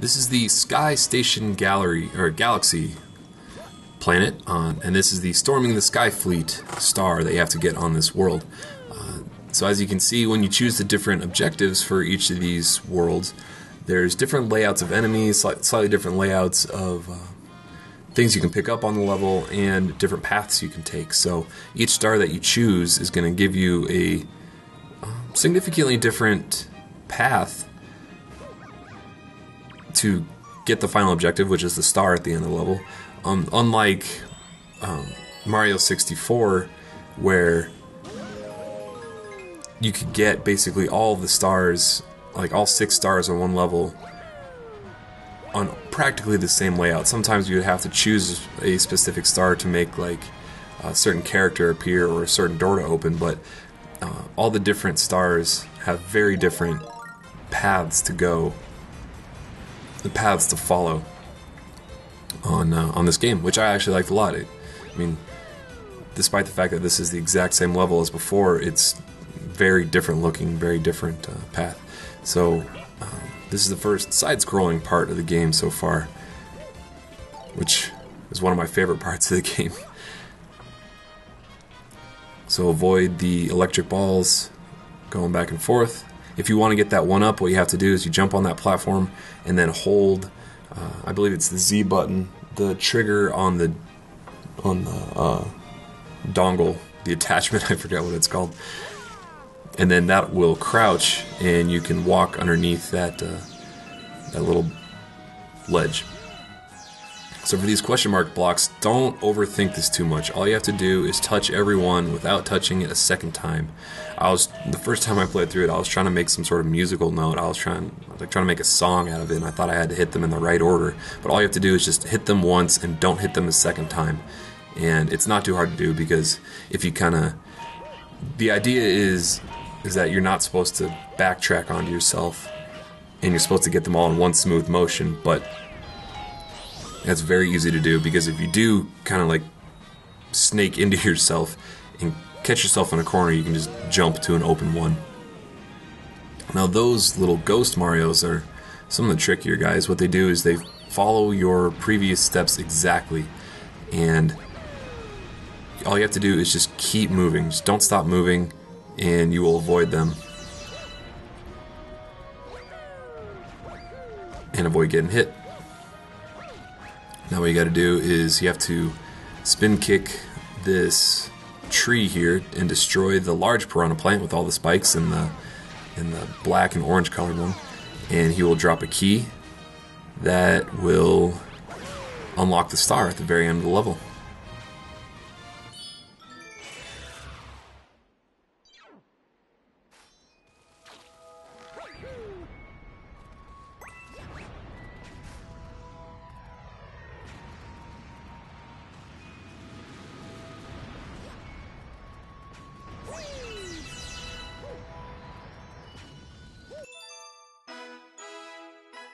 This is the Sky Station Gallery or Galaxy planet, on, and this is the Storming the Sky Fleet star that you have to get on this world. Uh, so as you can see, when you choose the different objectives for each of these worlds, there's different layouts of enemies, slightly different layouts of uh, things you can pick up on the level, and different paths you can take. So each star that you choose is going to give you a um, significantly different path to get the final objective, which is the star at the end of the level. Um, unlike um, Mario 64, where you could get basically all the stars, like all six stars on one level, on practically the same layout. Sometimes you would have to choose a specific star to make like a certain character appear or a certain door to open, but uh, all the different stars have very different paths to go the paths to follow on uh, on this game, which I actually liked a lot. It, I mean, despite the fact that this is the exact same level as before, it's very different looking, very different uh, path. So um, this is the first side-scrolling part of the game so far, which is one of my favorite parts of the game. So avoid the electric balls going back and forth. If you want to get that one up, what you have to do is you jump on that platform and then hold, uh, I believe it's the Z button, the trigger on the on the uh, dongle, the attachment. I forget what it's called, and then that will crouch, and you can walk underneath that uh, that little ledge. So for these question mark blocks, don't overthink this too much. All you have to do is touch every one without touching it a second time. I was the first time I played through it, I was trying to make some sort of musical note. I was trying like trying to make a song out of it, and I thought I had to hit them in the right order. But all you have to do is just hit them once and don't hit them a second time. And it's not too hard to do because if you kind of the idea is is that you're not supposed to backtrack onto yourself and you're supposed to get them all in one smooth motion, but that's very easy to do because if you do kind of like snake into yourself and catch yourself in a corner, you can just jump to an open one. Now, those little ghost Marios are some of the trickier guys. What they do is they follow your previous steps exactly, and all you have to do is just keep moving. Just don't stop moving, and you will avoid them. And avoid getting hit. Now what you got to do is you have to spin kick this tree here and destroy the large piranha plant with all the spikes and the and the black and orange colored one and he will drop a key that will unlock the star at the very end of the level.